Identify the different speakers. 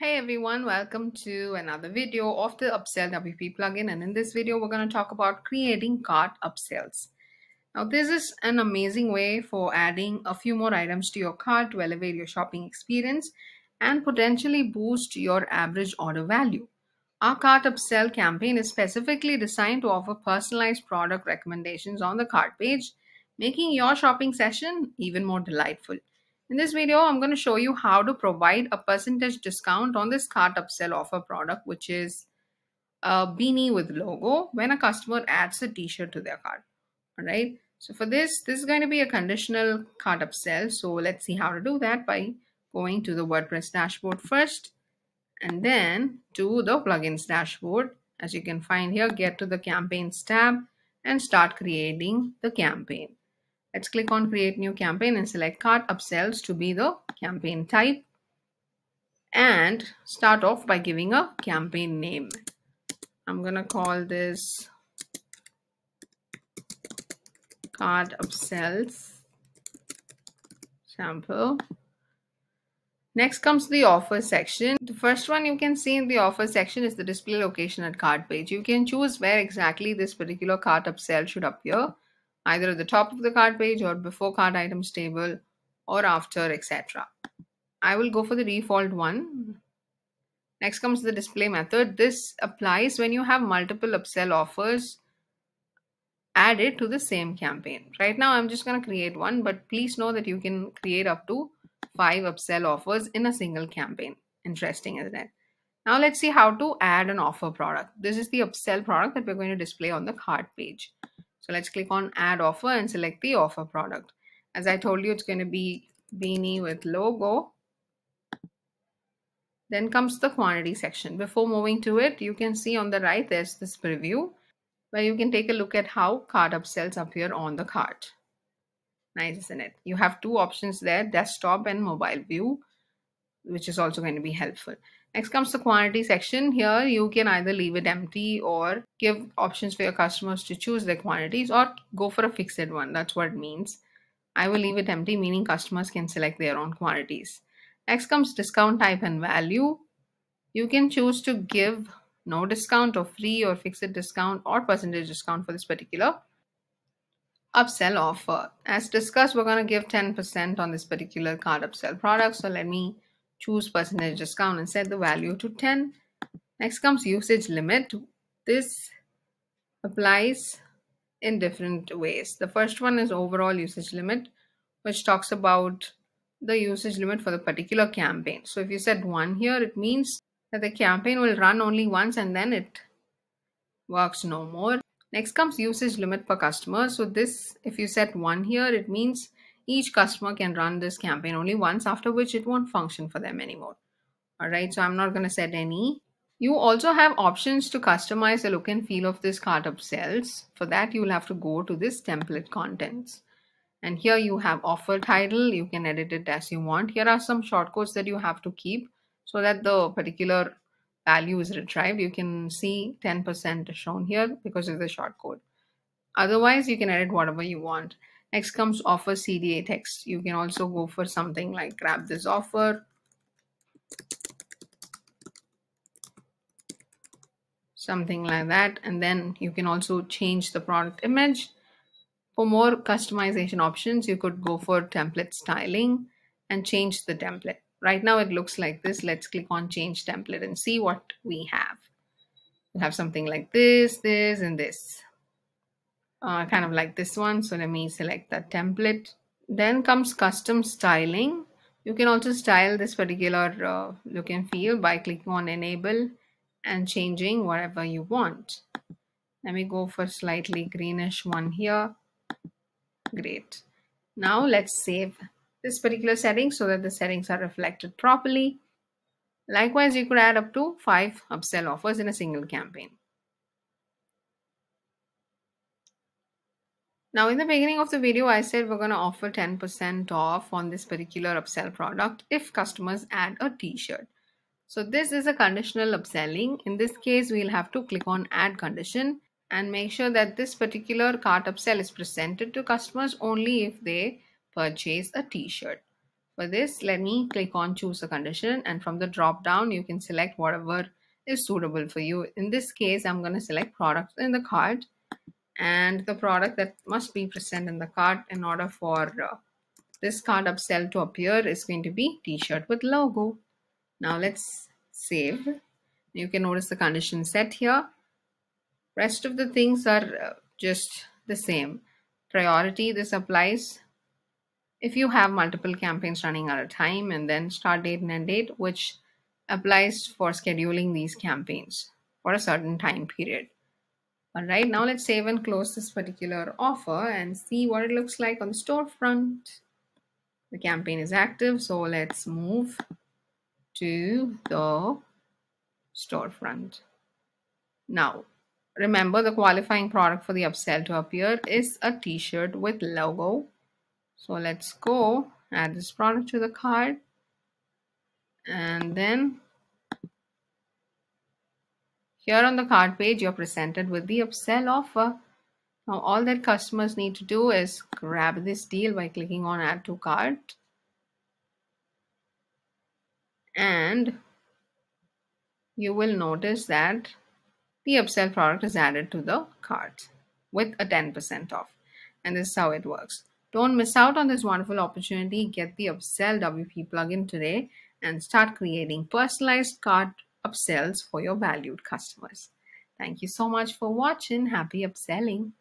Speaker 1: Hey everyone, welcome to another video of the Upsell WP plugin and in this video we're going to talk about creating cart upsells. Now this is an amazing way for adding a few more items to your cart to elevate your shopping experience and potentially boost your average order value. Our cart upsell campaign is specifically designed to offer personalized product recommendations on the cart page, making your shopping session even more delightful. In this video, I'm going to show you how to provide a percentage discount on this cart upsell offer product, which is a beanie with logo when a customer adds a t-shirt to their cart. All right. So for this, this is going to be a conditional cart upsell. So let's see how to do that by going to the WordPress dashboard first and then to the plugins dashboard. As you can find here, get to the campaigns tab and start creating the campaign. Let's click on create new campaign and select cart upsells to be the campaign type and start off by giving a campaign name. I'm going to call this cart upsells sample. Next comes the offer section. The first one you can see in the offer section is the display location at cart page. You can choose where exactly this particular cart upsell should appear either at the top of the cart page or before cart items table or after etc. I will go for the default one. Next comes the display method. This applies when you have multiple upsell offers added to the same campaign. Right now I'm just going to create one but please know that you can create up to five upsell offers in a single campaign. Interesting isn't it? Now let's see how to add an offer product. This is the upsell product that we're going to display on the cart page. So let's click on add offer and select the offer product. As I told you, it's going to be beanie with logo. Then comes the quantity section. Before moving to it, you can see on the right, there's this preview where you can take a look at how cart upsells appear on the cart. Nice, isn't it? You have two options there, desktop and mobile view, which is also going to be helpful. Next comes the quantity section. Here you can either leave it empty or give options for your customers to choose their quantities or go for a fixed one. That's what it means. I will leave it empty, meaning customers can select their own quantities. Next comes discount type and value. You can choose to give no discount or free or fixed discount or percentage discount for this particular upsell offer. As discussed, we're going to give 10% on this particular cart upsell product. So let me choose percentage discount and set the value to 10 next comes usage limit. This applies in different ways. The first one is overall usage limit which talks about the usage limit for the particular campaign. So if you set one here it means that the campaign will run only once and then it works no more. Next comes usage limit per customer. So this if you set one here it means each customer can run this campaign only once after which it won't function for them anymore. All right so i'm not going to set any. You also have options to customize the look and feel of this cart upsells. For that you will have to go to this template contents. And here you have offer title. You can edit it as you want. Here are some shortcodes that you have to keep so that the particular value is retrieved. You can see 10% shown here because of the shortcode. Otherwise you can edit whatever you want Next comes offer CTA text. You can also go for something like grab this offer. Something like that. And then you can also change the product image. For more customization options, you could go for template styling and change the template. Right now it looks like this. Let's click on change template and see what we have. We have something like this, this, and this uh, kind of like this one. So let me select that template. Then comes custom styling. You can also style this particular uh, look and feel by clicking on enable and changing whatever you want. Let me go for slightly greenish one here. Great. Now let's save this particular setting so that the settings are reflected properly. Likewise, you could add up to five upsell offers in a single campaign. Now in the beginning of the video, I said we're going to offer 10% off on this particular upsell product if customers add a t-shirt. So this is a conditional upselling. In this case, we'll have to click on add condition and make sure that this particular cart upsell is presented to customers only if they purchase a t-shirt. For this, let me click on choose a condition and from the drop down, you can select whatever is suitable for you. In this case, I'm going to select products in the cart and the product that must be present in the cart in order for uh, this cart upsell to appear is going to be t-shirt with logo. Now let's save. You can notice the condition set here. Rest of the things are uh, just the same. Priority, this applies if you have multiple campaigns running at a time and then start date and end date, which applies for scheduling these campaigns for a certain time period. All right, now let's save and close this particular offer and see what it looks like on the storefront. The campaign is active, so let's move to the storefront. Now, remember the qualifying product for the upsell to appear is a t-shirt with logo. So let's go add this product to the cart and then here on the cart page, you're presented with the upsell offer. Now, all that customers need to do is grab this deal by clicking on add to cart. And you will notice that the upsell product is added to the cart with a 10% off. And this is how it works. Don't miss out on this wonderful opportunity. Get the Upsell WP plugin today and start creating personalized cart upsells for your valued customers. Thank you so much for watching. Happy upselling.